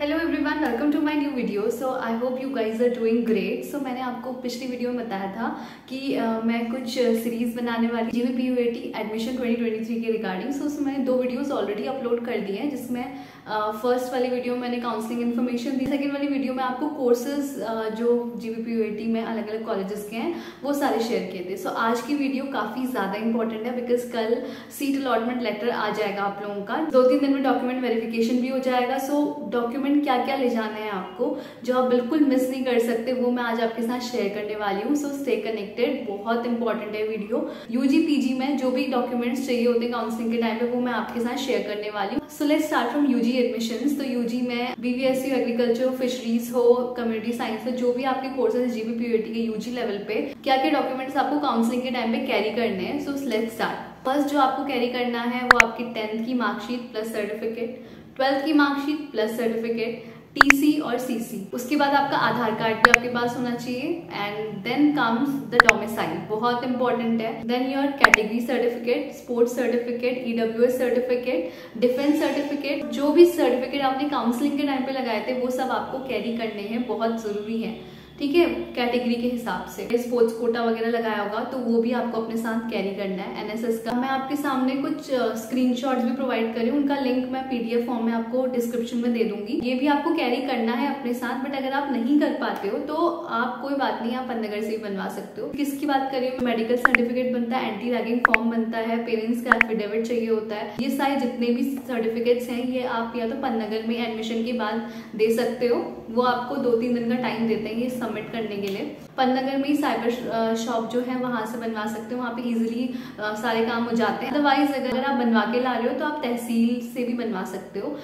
Hello everyone welcome to my new video so I hope you guys are doing great so मैंने आपको पिछली video में बताया था कि uh, मैं कुछ सीरीज़ बनाने वाली जी पी एडमिशन 2023 के रिगार्डिंग सो उसमें मैंने दो वीडियोस ऑलरेडी अपलोड कर दिए हैं जिसमें फ़र्स्ट uh, वाली वीडियो में मैंने काउंसलिंग इन्फॉर्मेशन दी। सेकेंड वाली वीडियो में आपको कोर्सेज uh, जो जी पी में अलग अलग कॉलेजेस के हैं वो सारे शेयर किए थे। सो so, आज की वीडियो काफ़ी ज़्यादा इंपॉर्टेंट है बिकॉज़ कल सीट अलॉटमेंट लेटर आ जाएगा आप लोगों का। दो तीन दिन में डॉक्यूमेंट वेरिफिकेशन भी हो जाएगा। सो so, डॉक्यूमेंट डॉक्यूमेंट क्या क्या ले जाने हैं आपको, जो आप बिल्कुल मिस नहीं कर सकते, वो मैं आज आपके साथ शेयर करने वाली हूँ। सो स्टे कनेक्टेड बहुत इंपॉर्टेंट है वीडियो यूजी पीजी में जो भी डॉक्यूमेंट्स चाहिए होते हैं काउंसलिंग के टाइम पे वो मैं आपके साथ शेयर करने वाली हूँ। So let start from UG admission तो यूजी में बीवीएससी एग्रीकल्चर फिशरीज हो कम्युनिटी साइंस हो, जो भी आपके कोर्सेज जीबी के यूजी लेवल पे क्या क्या डॉक्यूमेंट्स आपको काउंसलिंग के टाइम पे कैरी करने हैं? सो लेट स्टार्ट फ़र्स्ट जो आपको कैरी करना है, वो आपकी टेंथ की मार्कशीट प्लस सर्टिफिकेट ट्वेल्थ की मार्कशीट प्लस सर्टिफिकेट टीसी और सीसी उसके बाद आपका आधार कार्ड भी आपके पास होना चाहिए। And then comes the domicile बहुत इंपॉर्टेंट है। Then your category certificate sports certificate EWS certificate defence certificate जो भी सर्टिफिकेट आपने काउंसलिंग के टाइम पे लगाए थे, वो सब आपको कैरी करने हैं। बहुत ज़रूरी है। ठीक है कैटेगरी के हिसाब से। स्पोर्ट्स कोटा वगैरह लगाया होगा तो वो भी आपको अपने साथ कैरी करना है एनएसएस का। मैं आपके सामने कुछ स्क्रीनशॉट्स भी प्रोवाइड करी उनका लिंक मैं पीडीएफ फॉर्म में आपको डिस्क्रिप्शन में दे दूँगी। ये भी आपको कैरी करना है अपने साथ बट अगर आप नहीं कर पाते हो तो आप कोई बात नहीं, आप पंदगर से बनवा सकते हो। किसकी बात करिए मेडिकल सर्टिफिकेट बनता है एंटी रैगिंग फॉर्म बनता है पेरेंट्स का एफिडेविट चाहिए होता है। ये सारे जितने भी सर्टिफिकेट्स हैं, ये आप या तो पन्नगर में एडमिशन के बाद दे सकते हो, वो आपको दो तीन दिन का टाइम देते हैं, ये सबमिट करने के लिए। पन्नगर में ही साइबर शॉप जो है, वहाँ से बनवा सकते हो। वहाँ पे इजिली सारे काम हो जाते हैं। अदरवाइज़ अगर आप बनवा के ला रहे हो तो आप तहसील से भी बनवा सकते हो।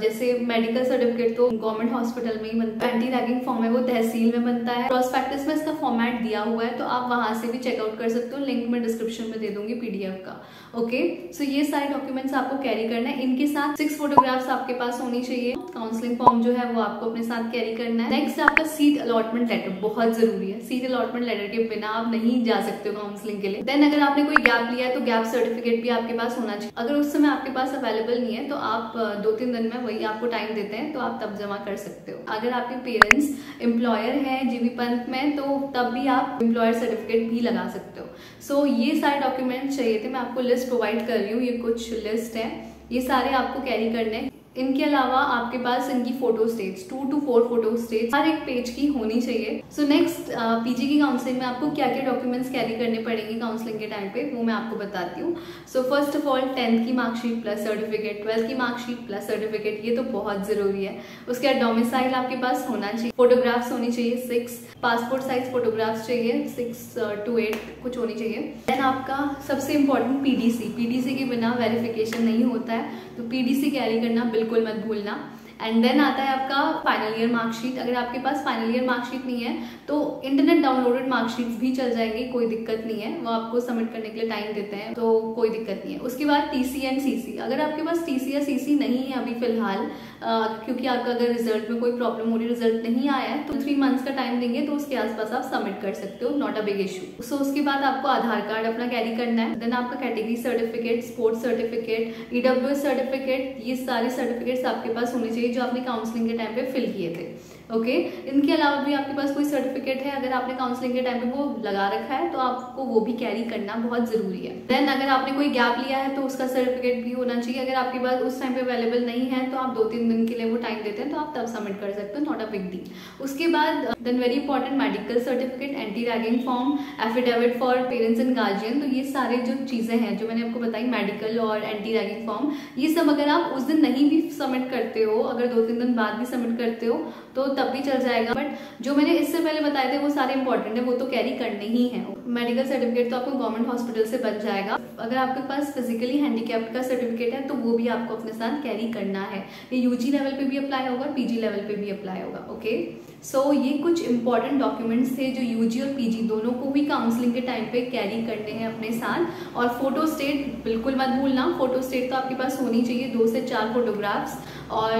जैसे मेडिकल सर्टिफिकेट तो गवर्नमेंट हॉस्पिटल में ही बनता है। एंटी रैगिंग फॉर्म है, वो तहसील में बनता है। प्रोस्पेक्टस में इसका फॉर्मेट दिया हुआ है तो आप वहाँ से भी चेकआउट कर सकते हो। लिंक मैं डिस्क्रिप्शन में दे दूँगी पीडीएफ का। ओके सो ये सारे डॉक्यूमेंट्स आपको कैरी करना है। इनके साथ सिक्स फोटोग्राफ्स आपके पास होनी चाहिए। काउंसलिंग फॉर्म जो है, वो आपको अपने साथ कैरी करना है। नेक्स्ट आपका सीट अलॉटमेंट लेटर बहुत ज़रूरी है। सीट अलॉटमेंट लेटर के बिना आप नहीं जा सकते हो काउंसलिंग के लिए। देन अगर आपने कोई गैप लिया है तो गैप सर्टिफिकेट भी आपके पास होना चाहिए। अगर उस समय आपके पास अवेलेबल नहीं है तो आप दो तीन दिन में वही आपको टाइम देते हैं तो आप तब जमा कर सकते हो। अगर आपके पेरेंट्स एम्प्लॉयर है जीबी पंत में तो तब भी आप एम्प्लॉयर सर्टिफिकेट भी लगा सकते हो। सो so, ये सारे डॉक्यूमेंट चाहिए थे मैं आपको लिस्ट प्रोवाइड कर रही हूँ ये कुछ लिस्ट है। ये सारे आपको कैरी करने इनके अलावा आपके पास इनकी photostat two to four photostat हर एक पेज की होनी चाहिए। सो नेक्स्ट पीजी की काउंसलिंग में आपको क्या क्या डॉक्यूमेंट्स कैरी करने पड़ेंगे काउंसलिंग के टाइम पे, वो मैं आपको बताती हूँ। So first of all tenth की मार्कशीट प्लस सर्टिफिकेट ट्वेल्थ की मार्कशीट प्लस सर्टिफिकेट ये तो बहुत ज़रूरी है। उसके बाद डोमिसाइल आपके पास होना चाहिए। फोटोग्राफ्स होनी चाहिए सिक्स पासपोर्ट साइज़ फोटोग्राफ्स चाहिए सिक्स टू एट कुछ होनी चाहिए। देन आपका सबसे इंपॉर्टेंट पीडीसी पीडीसी के बिना वेरिफिकेशन नहीं होता है। तो पीडीसी कैरी करना बिल्कुल मत भूलना। एंड देन आता है आपका फाइनल ईयर मार्कशीट अगर आपके पास फाइनल ईयर मार्कशीट नहीं है तो इंटरनेट डाउनलोडेड मार्कशीट भी चल जाएँगे, कोई दिक्कत नहीं है। वो आपको सबमिट करने के लिए टाइम देते हैं तो कोई दिक्कत नहीं है। उसके बाद टीसी एंड सीसी अगर आपके पास टीसी या सीसी नहीं है अभी फ़िलहाल क्योंकि आपका अगर रिज़ल्ट में कोई प्रॉब्लम हो रही रिज़ल्ट नहीं आया है तो थ्री मंथ्स का टाइम देंगे तो उसके आसपास आप सबमिट कर सकते हो not a big issue so उसके बाद आपको आधार कार्ड अपना कैरी करना है। देन आपका category certificate sports certificate EWS certificate ये सारे सर्टिफिकेट्स आपके पास होने चाहिए जो आपने काउंसलिंग के टाइम पे फिल किए थे। Okay okay? इनके अलावा भी आपके पास कोई सर्टिफिकेट है? अगर आपने काउंसलिंग के टाइम पे वो लगा रखा है तो आपको वो भी कैरी करना बहुत ज़रूरी है। देन अगर आपने कोई गैप लिया है तो उसका सर्टिफिकेट भी होना चाहिए। अगर आपके पास उस टाइम पे अवेलेबल नहीं है तो आप दो तीन दिन के लिए वो टाइम देते हैं तो आप तब सबमिट कर सकते हो नॉट अ बिग डील उसके बाद then very important medical certificate anti ragging form affidavit for parents and guardian तो ये सारे जो चीज़ें हैं, जो मैंने आपको बताई मेडिकल और एंटी रैगिंग फॉर्म ये सब अगर आप उस दिन नहीं भी सबमिट करते हो, अगर दो तीन दिन बाद भी सबमिट करते हो तो तब भी चल जाएगा। बट जो मैंने इससे पहले बताए थे वो सारे इंपॉर्टेंट है वो तो कैरी करने ही है। मेडिकल सर्टिफिकेट तो आपको गवर्नमेंट हॉस्पिटल से बन जाएगा। अगर आपके पास फिजिकली हैंडीकैप्ड का सर्टिफिकेट है तो वो भी आपको अपने साथ कैरी करना है। ये यूजी लेवल पे भी अप्लाई होगा पीजी लेवल पे भी अप्लाई होगा ओके सो so, ये कुछ इंपॉर्टेंट डॉक्यूमेंट्स थे जो यूजी और पीजी दोनों को भी काउंसलिंग के टाइम पे कैरी करने हैं अपने साथ। और फ़ोटो स्टेट बिल्कुल मत भूलना फ़ोटो स्टेट तो आपके पास होनी चाहिए दो से चार फोटोग्राफ्स और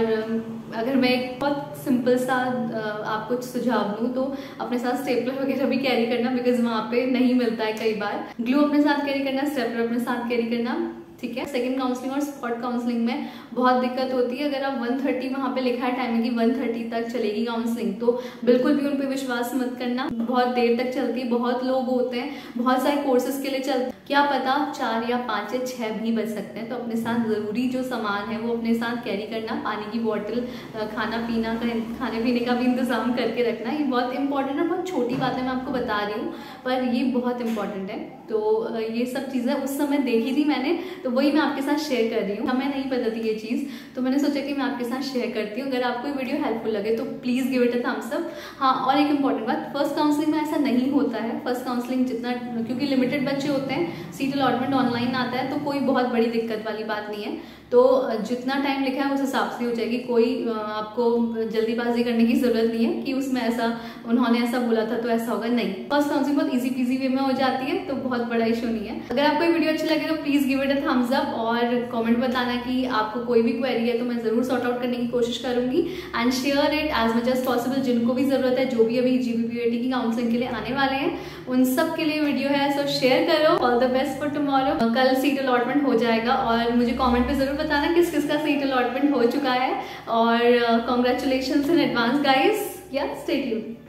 अगर मैं बहुत सिंपल सा आप कुछ सुझाव दूँ तो अपने साथ स्टेपलर वगैरह भी कैरी करना बिकॉज़ वहाँ पे नहीं मिलता है कई बार। ग्लू अपने साथ कैरी करना स्टेपलर अपने साथ कैरी करना। ठीक है? सेकंड काउंसलिंग और स्पॉट काउंसलिंग में बहुत दिक्कत होती है। अगर आप 130 थर्टी वहाँ पर लिखा है टाइमिंग की 130 तक चलेगी काउंसलिंग तो बिल्कुल भी उन पर विश्वास मत करना। बहुत देर तक चलती है, बहुत लोग होते हैं, बहुत सारे कोर्सेज के लिए चलते क्या पता चार या पाँच या छः भी बच सकते हैं। तो अपने साथ ज़रूरी जो सामान है, वो अपने साथ कैरी करना। पानी की बॉटल खाना पीना का खाने पीने का भी इंतज़ाम करके रखना। ये बहुत इंपॉर्टेंट है, बहुत छोटी बातें मैं आपको बता रही हूँ, पर ये बहुत इंपॉर्टेंट है। तो ये सब चीज़ें उस समय देखी थी मैंने तो वही मैं आपके साथ शेयर कर रही हूँ। हमें नहीं पता थी ये चीज़। तो मैंने सोचा कि मैं आपके साथ शेयर करती हूँ। अगर आपको ये वीडियो हेल्पफुल लगे तो please give it a thumbs up हाँ और एक इंपॉर्टेंट बात फ़र्स्ट काउंसलिंग में ऐसा नहीं होता है। फ़र्स्ट काउंसलिंग जितना, क्योंकि लिमिटेड बच्चे होते हैं सीट अलॉटमेंट ऑनलाइन आता है तो कोई बहुत बड़ी दिक्कत वाली बात नहीं है। तो जितना टाइम लिखा है, उस हिसाब से हो जाएगी। कोई आपको जल्दीबाजी करने की ज़रूरत नहीं है कि उसमें ऐसा, उन्होंने ऐसा बोला था तो ऐसा होगा। नहीं। फ़र्स्ट काउंसलिंग बहुत इजी पीजी वे में हो जाती है तो बहुत बड़ा इशू नहीं है। अगर आपको वीडियो अच्छी लगे तो please give it a up और कमेंट बताना कि आपको कोई भी क्वेरी है तो मैं ज़रूर सॉर्ट आउट करने की कोशिश करूँगी। And share it as much as possible जिनको भी ज़रूरत है, जो भी अभी जीबीपीएटी की काउंसलिंग के लिए आने वाले हैं, उन सब के लिए वीडियो है। सो शेयर करो। All the best for tomorrow कल सीट अलॉटमेंट हो जाएगा और मुझे कॉमेंट पे ज़रूर बताना किस किस का सीट अलॉटमेंट हो चुका है। और कॉन्ग्रेचुलेशन इन एडवांस गाइस या स्टेट